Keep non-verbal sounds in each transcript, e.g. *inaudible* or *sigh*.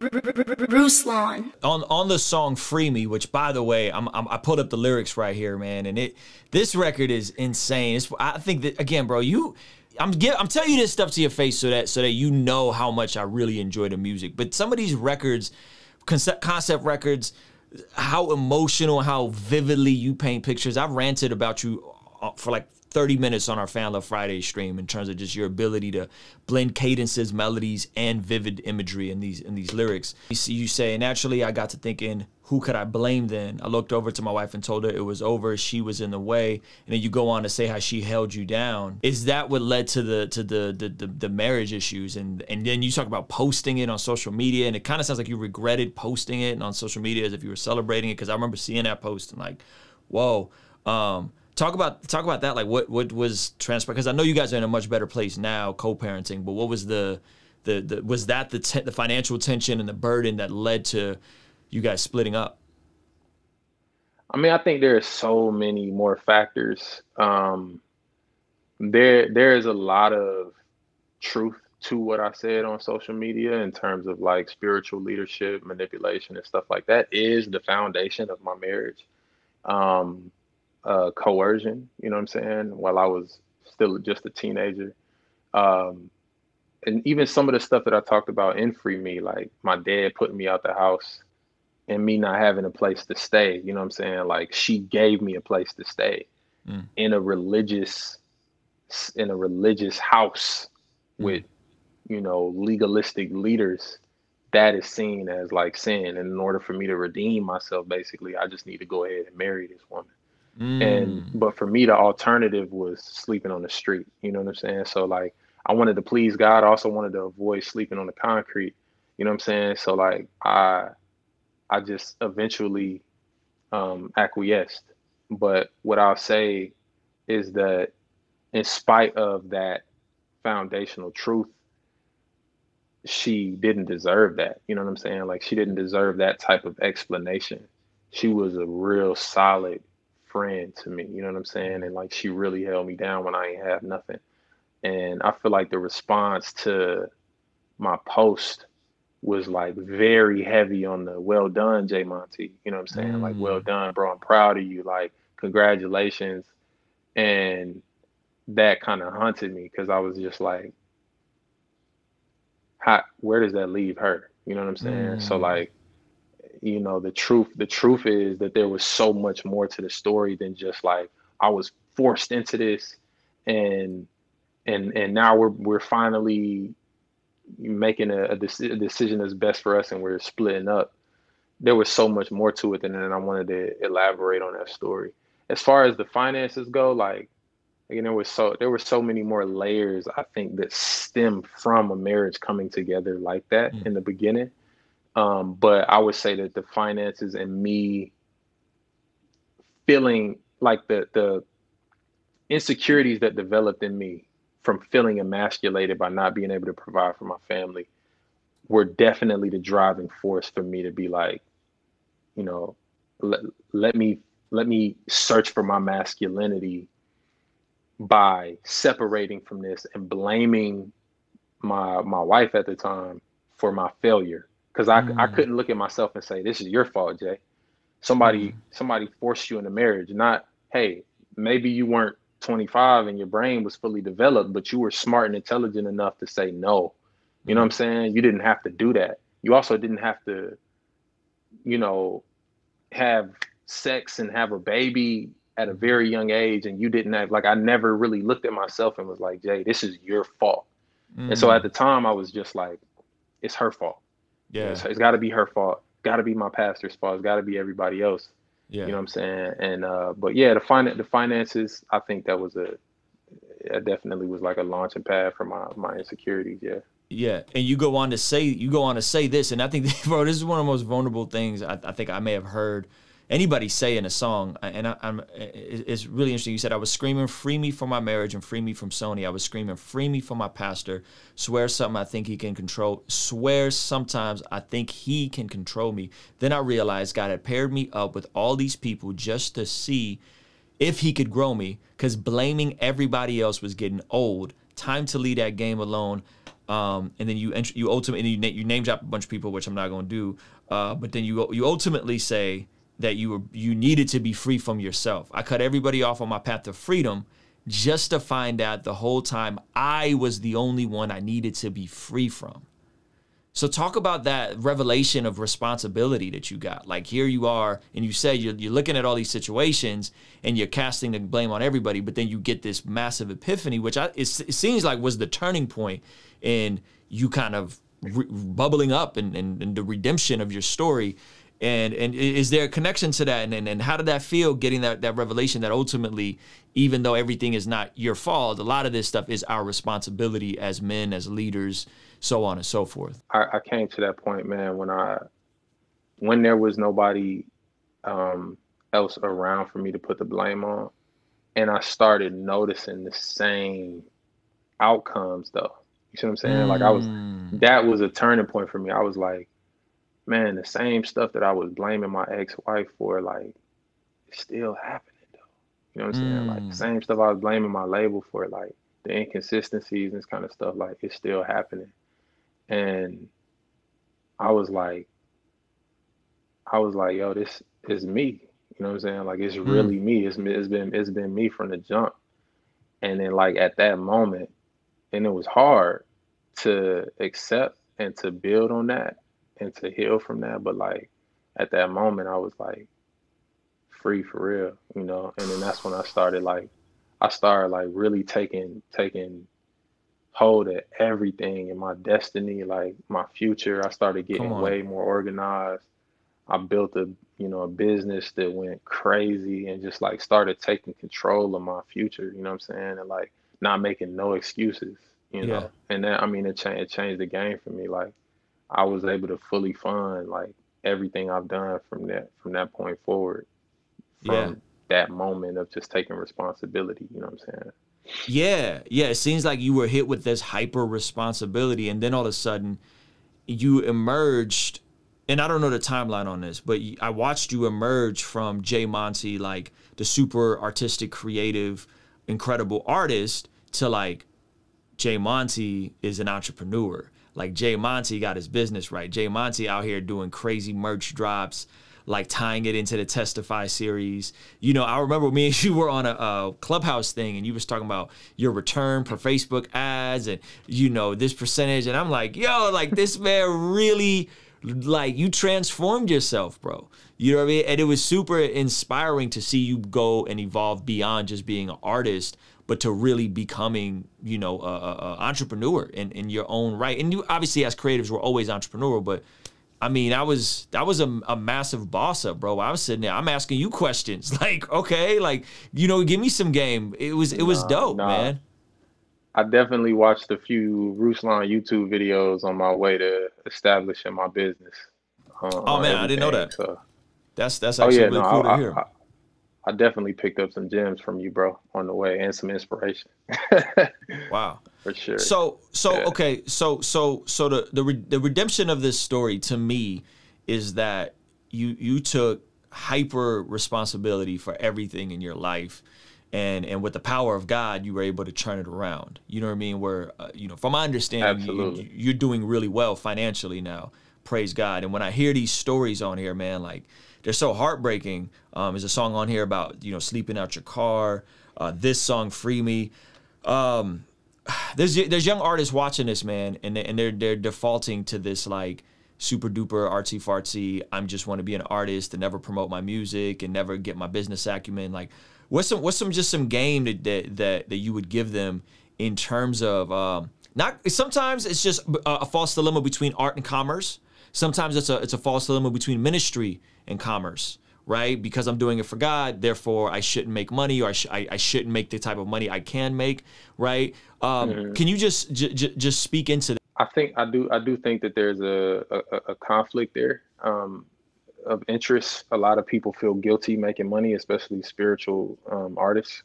Ruslan. On on the song "Free Me," which by the way, I'm, I'm, i pulled up the lyrics right here, man, and it this record is insane. It's, I think that again, bro, you. I'm give, I'm telling you this stuff to your face so that so that you know how much I really enjoy the music. But some of these records, concept concept records, how emotional, how vividly you paint pictures. I've ranted about you for like 30 minutes on our Fan Love Friday stream in terms of just your ability to blend cadences, melodies, and vivid imagery in these in these lyrics. You see, you say naturally, I got to thinking, who could I blame then? I looked over to my wife and told her it was over. She was in the way, and then you go on to say how she held you down. Is that what led to the to the the, the, the marriage issues? And and then you talk about posting it on social media, and it kind of sounds like you regretted posting it and on social media as if you were celebrating it. Because I remember seeing that post and like, whoa. Um, talk about talk about that. Like, what what was transpired? Because I know you guys are in a much better place now, co-parenting. But what was the the, the was that the te- the financial tension and the burden that led to you guys splitting up? I mean, I think there are so many more factors. Um, there there is a lot of truth to what I said on social media in terms of like spiritual leadership, manipulation, and stuff like that is the foundation of my marriage. Um, uh, coercion, you know what I'm saying, while I was still just a teenager. Um, and even some of the stuff that I talked about in Free Me, like my dad putting me out the house and me not having a place to stay, you know what I'm saying? Like she gave me a place to stay mm. in a religious in a religious house mm. with you know legalistic leaders that is seen as like sin and in order for me to redeem myself basically i just need to go ahead and marry this woman Mm. And but for me, the alternative was sleeping on the street. You know what I'm saying? So like I wanted to please God. I also wanted to avoid sleeping on the concrete. You know what I'm saying? So like I I just eventually um, acquiesced. But what I'll say is that in spite of that foundational truth, she didn't deserve that. You know what I'm saying? Like she didn't deserve that type of explanation. She was a real solid friend to me. You know what I'm saying? And like she really held me down when I ain't have nothing. And I feel like the response to my post was like very heavy on the well done, J. Monty. You know what I'm saying? Mm. Like, well done, bro. I'm proud of you. Like, congratulations. And that kind of haunted me because I was just like, how where does that leave her? You know what I'm saying? Mm. So like you know the truth the truth is that there was so much more to the story than just like i was forced into this and and and now we're we're finally making a, a, dec- a decision that's best for us and we're splitting up. There was so much more to it than and i wanted to elaborate on that story. As far as the finances go like again there was so there were so many more layers i think that stem from a marriage coming together like that mm. in the beginning um, but I would say that the finances and me feeling like the the insecurities that developed in me from feeling emasculated by not being able to provide for my family were definitely the driving force for me to be like, you know, let, let me let me search for my masculinity by separating from this and blaming my my wife at the time for my failure because I, mm. I couldn't look at myself and say this is your fault jay somebody mm. somebody forced you into marriage not hey maybe you weren't 25 and your brain was fully developed but you were smart and intelligent enough to say no you know what i'm mm. saying you didn't have to do that you also didn't have to you know have sex and have a baby at a very young age and you didn't have like i never really looked at myself and was like jay this is your fault mm. and so at mm. the time i was just like it's her fault yeah. it's, it's got to be her fault. Got to be my pastor's fault. It's got to be everybody else. Yeah. You know what I'm saying? And uh, but yeah, the fin- the finances, I think that was a it definitely was like a launching pad for my my insecurities. Yeah. Yeah, and you go on to say you go on to say this, and I think, *laughs* bro, this is one of the most vulnerable things I, I think I may have heard anybody say in a song, and I, am it's really interesting. You said I was screaming, "Free me from my marriage and free me from Sony." I was screaming, "Free me from my pastor." Swear something I think he can control. Swear sometimes I think he can control me. Then I realized God had paired me up with all these people just to see if he could grow me. Because blaming everybody else was getting old. Time to leave that game alone. um, and then you you ultimately you, you name drop a bunch of people, which I'm not going to do. Uh, but then you you ultimately say that you were you needed to be free from yourself. I cut everybody off on my path to freedom just to find out the whole time I was the only one I needed to be free from. So talk about that revelation of responsibility that you got. Like here you are, and you say you're, you're looking at all these situations and you're casting the blame on everybody, but then you get this massive epiphany, which I, it, it seems like was the turning point in you kind of re- bubbling up and, and, and the redemption of your story and and is there a connection to that and, and, and how did that feel getting that, that revelation that ultimately even though everything is not your fault a lot of this stuff is our responsibility as men as leaders so on and so forth I, I came to that point man when i when there was nobody um, else around for me to put the blame on and i started noticing the same outcomes though you see what i'm saying mm. like i was mm. that was a turning point for me i was like man, the same stuff that I was blaming my ex-wife for, like, it's still happening though. You know what I'm saying? Like the mm. same stuff I was blaming my label for, like the inconsistencies and this kind of stuff, like it's still happening. And I was like, I was like, yo, this is me. You know what I'm saying? Like it's mm. really me. It's it's been it's been me from the jump. And then like at that moment, and it was hard to accept and to build on that and to heal from that. But like at that moment, I was like free for real, you know. And then that's when I started like I started like really taking taking hold of everything in my destiny, like my future. I started getting way more organized. I built a you know a business that went crazy and just like started taking control of my future. You know what I'm saying? And like not making no excuses. You know, yeah. and then I mean it changed it changed the game for me. Like I was able to fully fund like everything I've done from that from that point forward. From yeah. that moment of just taking responsibility, you know what I'm saying? Yeah, yeah. It seems like you were hit with this hyper responsibility, and then all of a sudden, you emerged. And I don't know the timeline on this, but I watched you emerge from J. Monty, like the super artistic, creative, incredible artist, to like J. Monty is an entrepreneur. Like J. Monty got his business right. J. Monty out here doing crazy merch drops, like tying it into the Testify series. You know, I remember me and *laughs* you were on a, a clubhouse thing and you was talking about your return for Facebook ads and you know this percentage. And I'm like, yo, like this man really like you transformed yourself, bro. You know what I mean? And it was super inspiring to see you go and evolve beyond just being an artist, but to really becoming, you know, a, a, entrepreneur in, in your own right. And you obviously as creatives we're always entrepreneurial, but I mean, I was that was a, a massive boss up, bro. I was sitting there, I'm asking you questions, *laughs* like, okay, like, you know, give me some game. It was it was dope, man. I definitely watched a few Ruslan YouTube videos on my way to establishing my business. Uh, oh man, I didn't know that. So. That's that's actually oh, yeah, really no, cool I, to hear. I, I definitely picked up some gems from you, bro, on the way, and some inspiration. *laughs* wow, for sure. So, so yeah. okay, so so so the the re- the redemption of this story to me is that you you took hyper responsibility for everything in your life and and with the power of God, you were able to turn it around. You know what I mean? Where uh, you know, from my understanding, you, you're doing really well financially now. Praise God. And when I hear these stories on here, man, like they're so heartbreaking. Um, there's a song on here about you know sleeping out your car. Uh, this song, "Free Me." Um, *sighs* there's there's young artists watching this man, and they, and they're they're defaulting to this like super duper artsy fartsy. I'm just want to be an artist and never promote my music and never get my business acumen. Like, what's some what's some just some game that that that, that you would give them in terms of um, not sometimes it's just a, a false dilemma between art and commerce. Sometimes it's a it's a false dilemma between ministry and commerce, right? Because I'm doing it for God, therefore I shouldn't make money, or I, sh- I, I shouldn't make the type of money I can make, right? Um, mm-hmm. Can you just j- j- just speak into that? I think I do. I do think that there's a a, a conflict there um, of interest. A lot of people feel guilty making money, especially spiritual um, artists.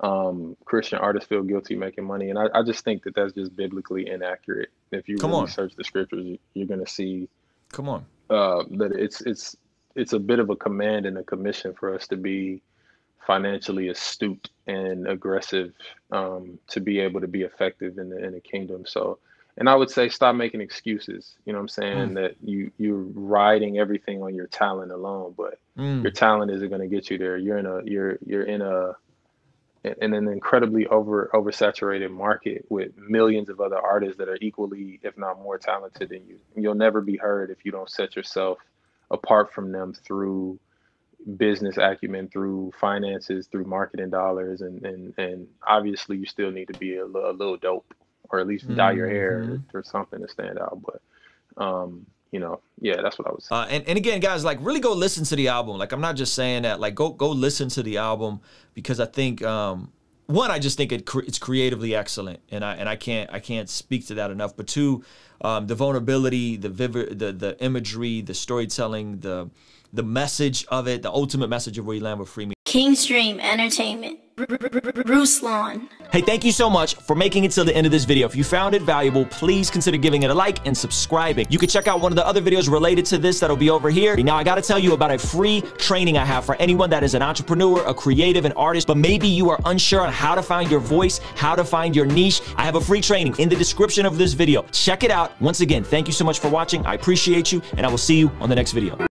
Um, Christian artists feel guilty making money, and I, I, just think that that's just biblically inaccurate. If you Come really on. search the scriptures, you're going to see. Come on. Uh, that it's it's it's a bit of a command and a commission for us to be financially astute and aggressive um, to be able to be effective in the in the kingdom. So and I would say stop making excuses. You know what I'm saying? Mm. That you you're riding everything on your talent alone, but Mm. your talent isn't going to get you there. You're in a you're you're in a in an incredibly over oversaturated market with millions of other artists that are equally, if not more talented than you. You'll never be heard if you don't set yourself apart from them through business acumen, through finances, through marketing dollars, and and and obviously you still need to be a, a little dope or at least dye your hair Mhm. or, or something to stand out. But um, you know, yeah, that's what I was. Uh, and, and again, guys, like really go listen to the album. Like I'm not just saying that. Like go go listen to the album because I think um, one, I just think it cre- it's creatively excellent, and I and I can't I can't speak to that enough. But two, um, the vulnerability, the vivid, the the imagery, the storytelling, the the message of it, the ultimate message of where you land with Free Me. KingsDream Entertainment. Ruslan. Hey, thank you so much for making it to the end of this video. If you found it valuable, please consider giving it a like and subscribing. You can check out one of the other videos related to this that'll be over here. Now, I gotta tell you about a free training I have for anyone that is an entrepreneur, a creative, an artist, but maybe you are unsure on how to find your voice, how to find your niche. I have a free training in the description of this video. Check it out. Once again, thank you so much for watching. I appreciate you, and I will see you on the next video.